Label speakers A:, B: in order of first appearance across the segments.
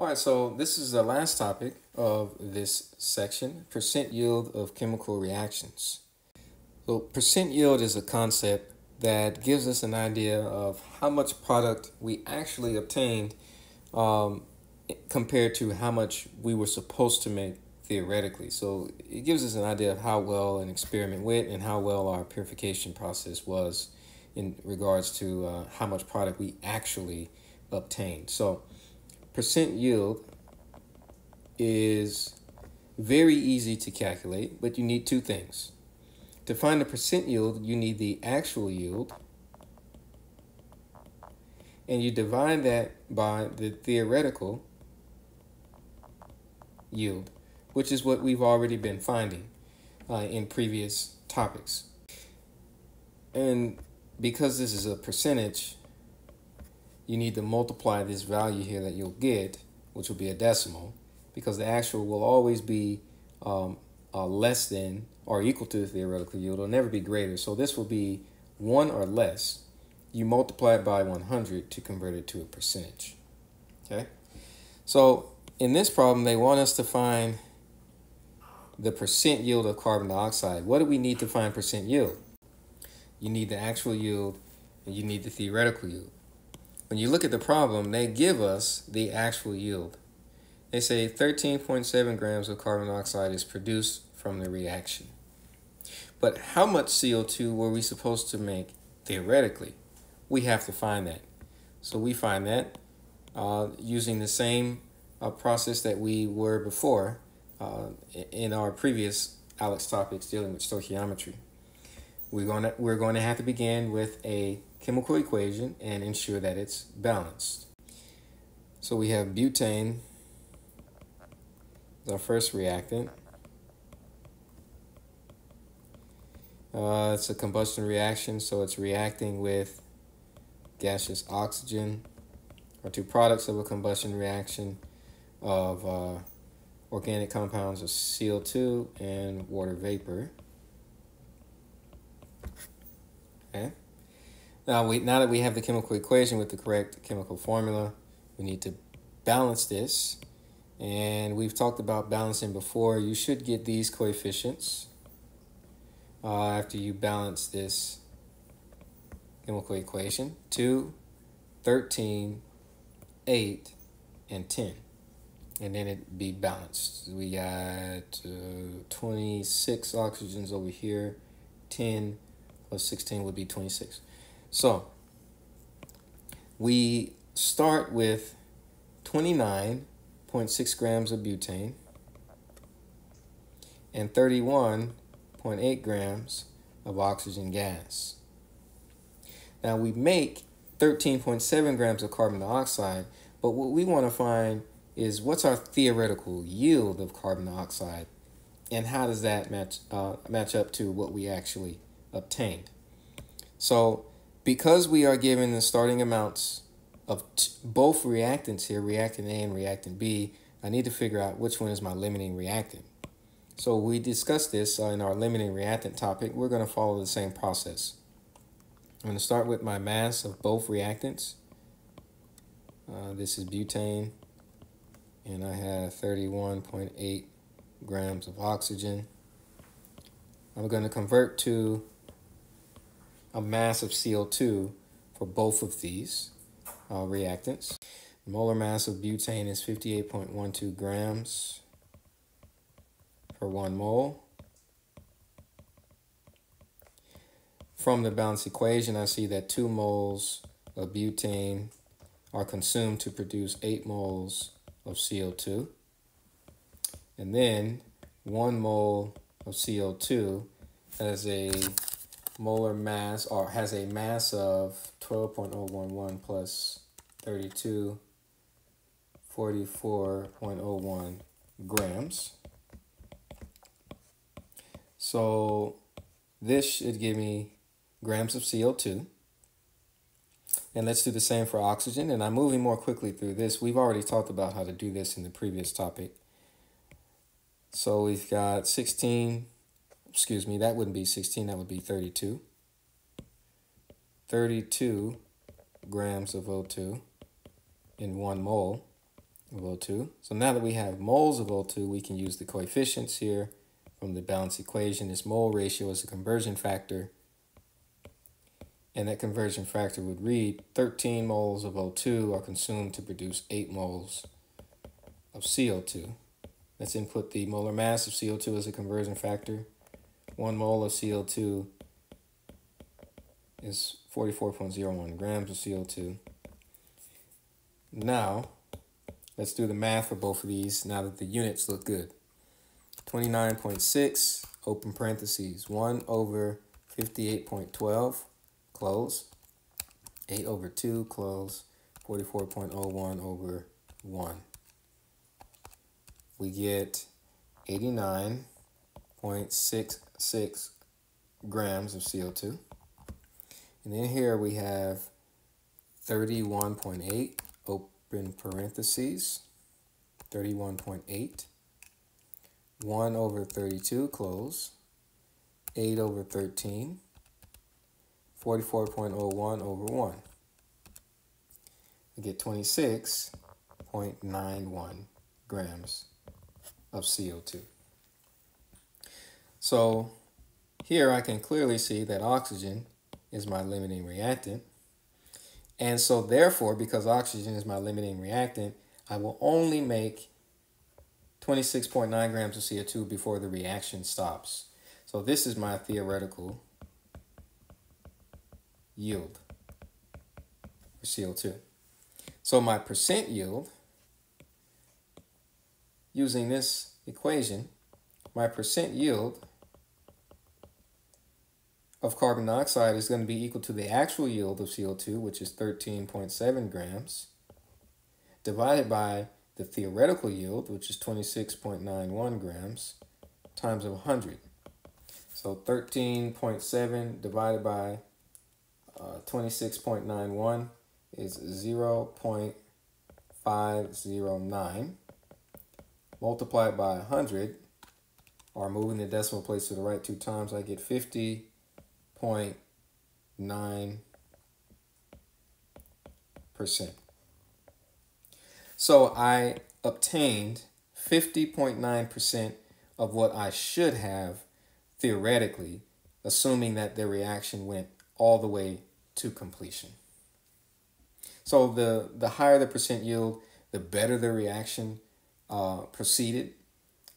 A: All right, so this is the last topic of this section, percent yield of chemical reactions. So percent yield is a concept that gives us an idea of how much product we actually obtained um, compared to how much we were supposed to make theoretically. So it gives us an idea of how well an experiment went and how well our purification process was in regards to uh, how much product we actually obtained. So percent yield is very easy to calculate, but you need two things. To find the percent yield, you need the actual yield, and you divide that by the theoretical yield, which is what we've already been finding uh, in previous topics. And because this is a percentage, you need to multiply this value here that you'll get, which will be a decimal, because the actual will always be um, uh, less than or equal to the theoretical yield. It'll never be greater. So this will be 1 or less. You multiply it by 100 to convert it to a percentage. Okay? So in this problem, they want us to find the percent yield of carbon dioxide. What do we need to find percent yield? You need the actual yield and you need the theoretical yield. When you look at the problem, they give us the actual yield. They say 13.7 grams of carbon dioxide is produced from the reaction. But how much CO2 were we supposed to make theoretically? We have to find that. So we find that uh, using the same uh, process that we were before uh, in our previous ALEKS topics dealing with stoichiometry. We're going to, we're going to have to begin with a chemical equation and ensure that it's balanced. So we have butane, Our first reactant. Uh, it's a combustion reaction, so it's reacting with gaseous oxygen, or two products of a combustion reaction of uh, organic compounds of CO2 and water vapor. Okay. Now we now that we have the chemical equation with the correct chemical formula, we need to balance this. And we've talked about balancing before. You should get these coefficients uh, after you balance this chemical equation. 2, 13, 8, and 10. And then it be balanced. We got uh, 26 oxygens over here, 10 plus 16 would be 26. So we start with 29.6 grams of butane and 31.8 grams of oxygen gas. Now we make 13.7 grams of carbon dioxide, but what we want to find is what's our theoretical yield of carbon dioxide and how does that match, uh, match up to what we actually obtained. So because we are given the starting amounts of both reactants here, reactant A and reactant B, I need to figure out which one is my limiting reactant. So we discussed this uh, in our limiting reactant topic. We're going to follow the same process. I'm going to start with my mass of both reactants. Uh, this is butane, and I have 31.8 grams of oxygen. I'm going to convert to a mass of CO2 for both of these uh, reactants. The molar mass of butane is 58.12 grams per one mole. From the balance equation, I see that 2 moles of butane are consumed to produce 8 moles of CO2. And then 1 mole of CO2 has a molar mass or has a mass of 12.011 plus 32 44.01 grams. So this should give me grams of CO2. And let's do the same for oxygen. And I'm moving more quickly through this. We've already talked about how to do this in the previous topic. So we've got 16 excuse me, that wouldn't be 16, that would be 32. 32 grams of O2 in one mole. of O2. So now that we have moles of O2, we can use the coefficients here from the balance equation. This mole ratio is a conversion factor. And that conversion factor would read 13 moles of O2 are consumed to produce 8 moles of CO2. Let's input the molar mass of CO2 as a conversion factor. 1 mole of CO2 is 44.01 grams of CO2. Now, let's do the math for both of these now that the units look good. 29.6, open parentheses, 1 over 58.12, close. 8 over 2, close. 44.01 over 1. We get 89.66 grams of CO2. And then here we have 31.8, open parentheses, 31.8, 1 over 32, close, 8 over 13, 44.01 over 1. We get 26.91 grams of CO2. So here I can clearly see that oxygen is my limiting reactant. And so therefore, because oxygen is my limiting reactant, I will only make 26.9 grams of CO2 before the reaction stops. So this is my theoretical yield for CO2. So my percent yield, using this equation, my percent yield of carbon dioxide is going to be equal to the actual yield of CO2, which is 13.7 grams, divided by the theoretical yield, which is 26.91 grams, times 100. So 13.7 divided by uh, 26.91 is 0 0.509 multiplied by 100 or moving the decimal place to the right two times I get 50 0.9%. So I obtained 50.9% of what I should have theoretically, assuming that the reaction went all the way to completion. So the, the higher the percent yield, the better the reaction uh, proceeded,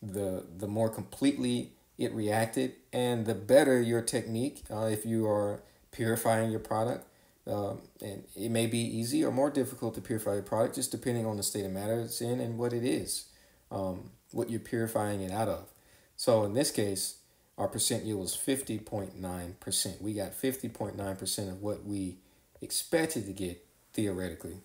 A: the, the more completely it reacted, and the better your technique uh, if you are purifying your product. Um, and it may be easy or more difficult to purify your product just depending on the state of matter it's in and what it is, um, what you're purifying it out of. So in this case, our percent yield was 50.9%. We got 50.9% of what we expected to get theoretically.